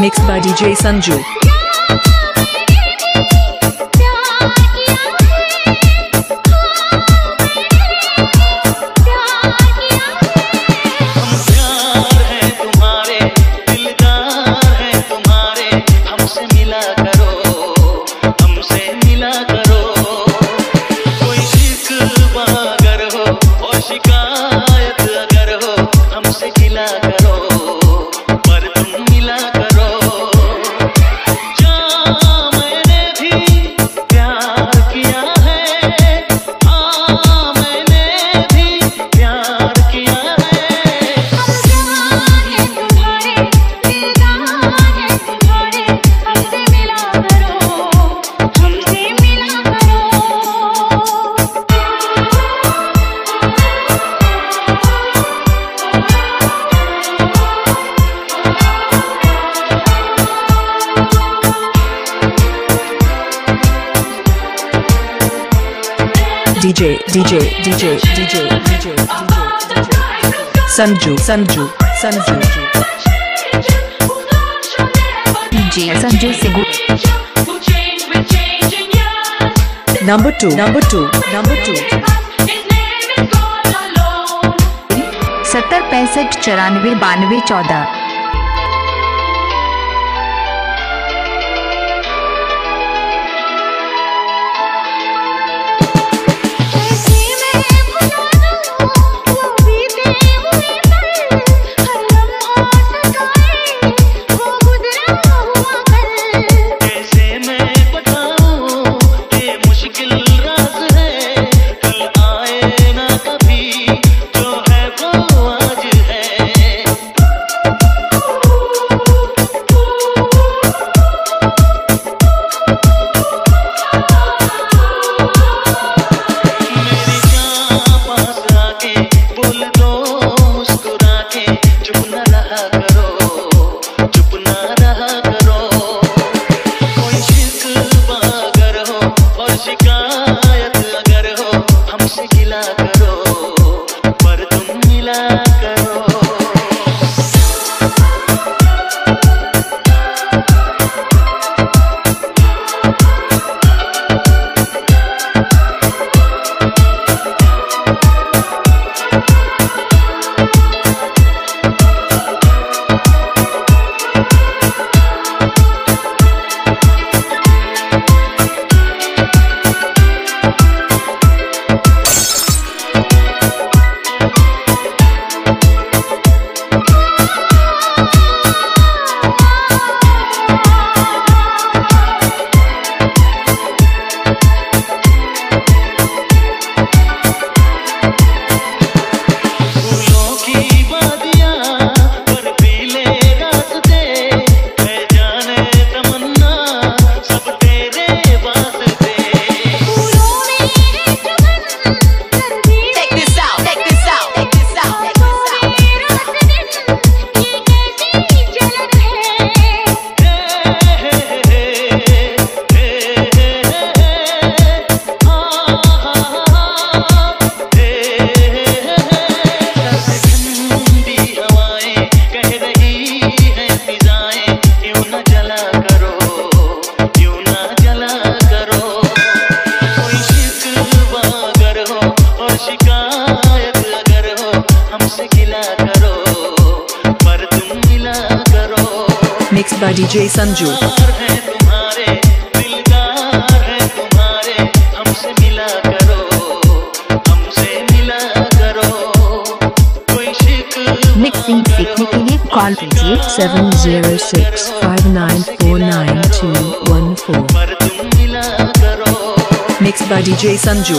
mixed by DJ Sanju. करो। हमसे मिला करो। DJ, DJ, DJ, DJ, DJ, DJ. Sanju, Sanju, Sanju. DJ Sanju Segu. Number two, number two, number two. सत्तर पैंसठ चौरानवे बानवे चौदह mix by DJ Sanju mixing सीखने के लिए कॉल कीजिए seven zero six five nine four nine two one four mix by DJ Sanju